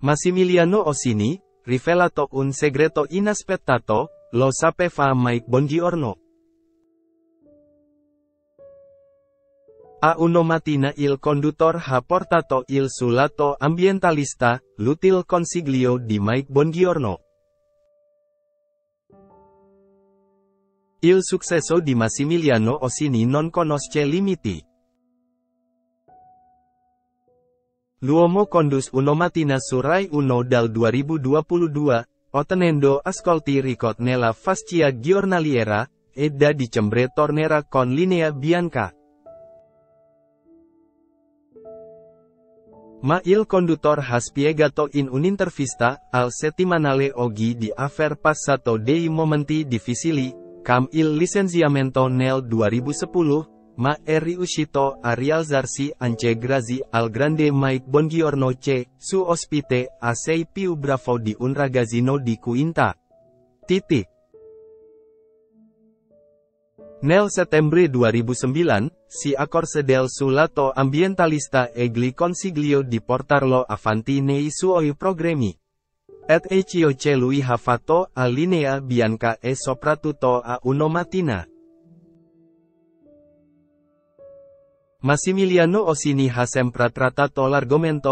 Massimiliano Ossini, rivelato un segreto inaspettato, lo sapeva Mike Bongiorno. A uno mattina il conduttor ha portato il sulato ambientalista, l'util consiglio di Mike Bongiorno. Il successo di Massimiliano Ossini non conosce limiti. L'uomo condus uno mattina su Rai 1 dal 2022, ottenendo ascolti ricot nella fascia giornaliera, e da dicembre tornerà con linea bianca. Ma il conduttore ha spiegato in un'intervista al settimanale Oggi di aver passato dei momenti difficili, cam il licenziamento nel 2010, ma è riuscito a rialzarsi anche grazie al grande Mike Bongiorno C, su ospite, a sei più bravo di un ragazzino di quinta. Titik. Nel settembre 2009, si accorse del lato ambientalista e gli consiglio di portarlo avanti nei suoi programmi. Et eccio che lui ha fatto a linea bianca e soprattutto a uno mattina. Massimiliano Ossini ha sempre trattato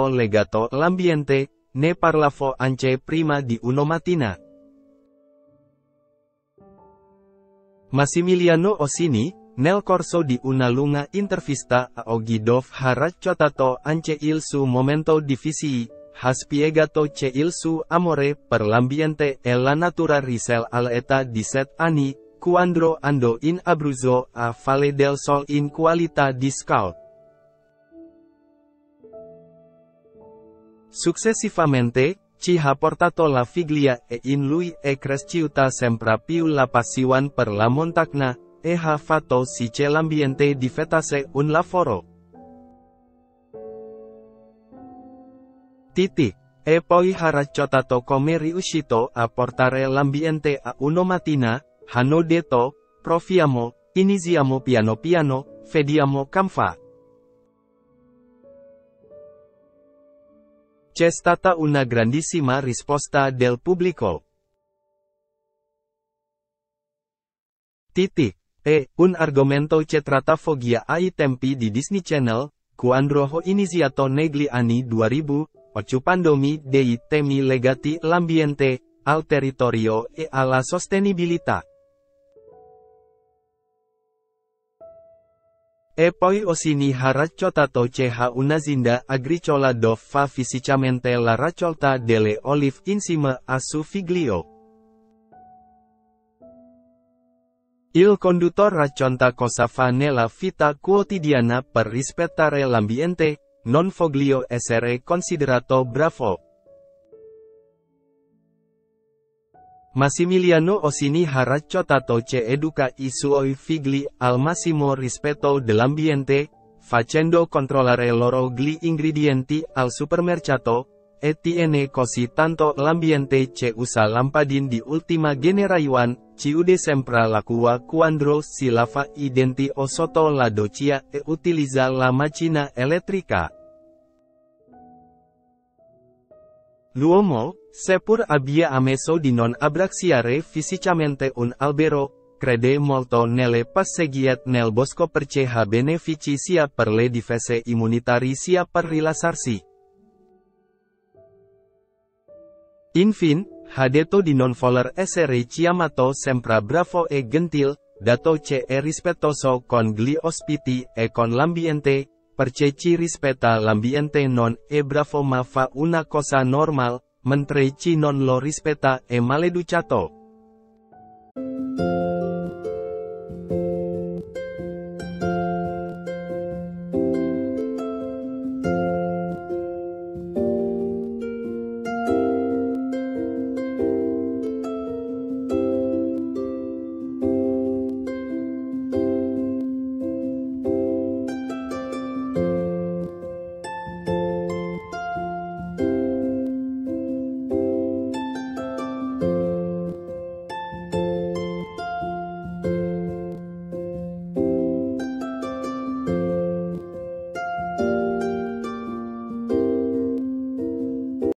legato l'ambiente, ne parlavo anche prima di uno mattina. Massimiliano Ossini, nel corso di una lunga intervista a Ogidov raccontato anche il suo momento difficile, ha spiegato che il suo amore per l'ambiente e la natura risale all'età di 7 anni, quando ando in Abruzzo a Valle del Sol in qualità di scout. Successivamente, ci ha portato la figlia e in lui è cresciuta sempre più la passione per la montagna, e ha fatto sì che l'ambiente diventasse un lavoro. Titik. E poi ha raccontato come riuscito a portare l'ambiente a una mattina, hanno detto, proviamo, iniziamo piano piano, vediamo come fa. C'è stata una grandissima risposta del pubblico. Titik. E, un argomento che trattavo già ai tempi di Disney Channel, quando ho iniziato negli anni 2000, occupandomi dei temi legati all'ambiente, al territorio e alla sostenibilità. E poi Ossini ha raccontato che ha un'azienda agricola dove fa fisicamente la raccolta delle olive insieme a suo figlio. Il conduttore racconta cosa fa nella vita quotidiana per rispettare l'ambiente, non voglio essere considerato bravo. Massimiliano Ossini ha raccontato che educa i suoi figli al massimo rispetto dell'ambiente, facendo controllare loro gli ingredienti al supermercato, e tiene così tanto l'ambiente che usa lampadin di ultima generazione, chiude sempre l'acqua quando si lava i denti o sotto la doccia e utilizza la macchina elettrica. L'uomo, Seppur abbia ammesso di non abbracciare fisicamente un albero, crede molto nelle passeggiate nel bosco perché ha benefici sia per le difese immunitari sia per rilassarsi. Infine, ha detto di non voler essere chiamato sempre bravo e gentil, dato che è rispettoso con gli ospiti e con l'ambiente, perché ci rispetta l'ambiente non bravo ma fa una cosa normal, Menteri non lo rispetta e maleducato.